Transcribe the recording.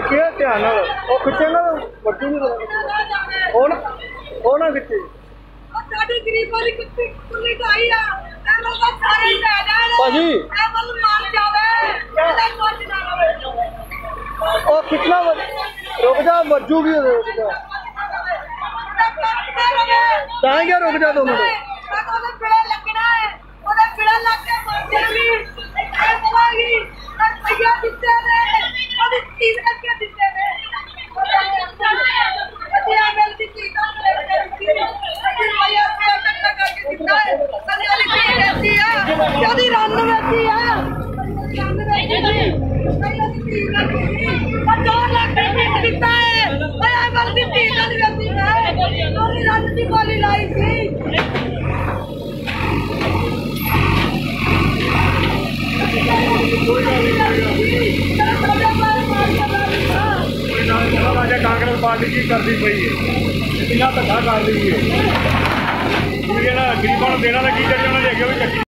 ਧਿਆਨ ਨਾਲ। ਉਹ ਖਿੱਚੇ ਨਾ ਵੱਡੀ ਨਹੀਂ ਉਹ ਨਾ ਉਹ ਨਾ ਖਿੱਚੇ। ਸਾਡੀ ਗਰੀਬਾਂ ਦੀ ਕੁੱਤੀ ਕੁੱਲੀ ਢਾਈ ਆ। ਮਲ ਦਾ ਸਾਰੇ ਹੀ ਲੈ ਜਾਣ। ਭਾਜੀ। ਇਹ ਮਲ ਮਰ ਜਾਵੇ। ਇਹਦਾ ਕੁਝ ਨਾ ਰਵੇ ਉਹ ਵਾ- ਰੁਕ ਜਾ ਵੱਜੂਗੀ ਉਹ ਰੁਕ ਜਾ। ਤਾਂ ਹੀ ਰੁਕ ਜਾ ਦੋ ਮਿੰਟ ਉਹਦੇ ਪਿੜਾ ਲੱਗਣਾ ਹੈ। ਉਹਦੇ ਪਿੜਾ ਲੱਗ ਕੇ ਮਰ ਜਾਣੀ ਇਹ ਉਹਦੀ ਚੀਜ਼ ਅੱਗੇ ਦਿੱਤੇ ਨੇ? ਅਸੀਂ ਆ ਮਿਲ ਦੀ ਚੀਜ਼ ਅਸੀਂ ਰੁਪਈਆ ਰੁਪਈਆ ਕੱਟਾ ਕਰਕੇ ਦਿੱਤਾ ਹੈ? ਅਸੀਂ ਉਹਦੀ ਚੀਜ਼ ਵੇਚੀ। ਆ ਉਹਦੀ ਰੰਨ ਵੇਚੀ ਆ। ਰੰਨ ਵੇਚੀ ਅਸੀਂ ਉਹਦੀ ਚੀਜ਼ ਵੇਚੀ ਆ ਦੋ ਲੱਖ ਰੁਪਏ ਦਿੱਤਾ ਹੈ ਓਏ ਮਰ ਦੀ ਚੀਜ਼ ਉਹਦੀ ਵੇਚੀ ਹੈ ਉਹਦੀ ਰੰਨ ਦੀ ਗੋਲੀ ਲਾਈ ਸੀ ਰਾਜਾ ਕਾਂਗਰਸ ਪਾਰਟੀ ਕੀ ਕਰਦੀ ਪਈ ਹੈ ਕਿੰਨਾ ਧੱਕਾ ਕਰ ਰਹੀ ਹੈ ਠੀਕ ਨਾ, ਗਰੀਬਾਂ ਨੂੰ ਦੇਣਾ ਤਾਂ ਕੀ ਕਰੀ ਉਹਨਾਂ ਦੇ ਅੱਗੇ ਵੀ ਚੱਕੀ।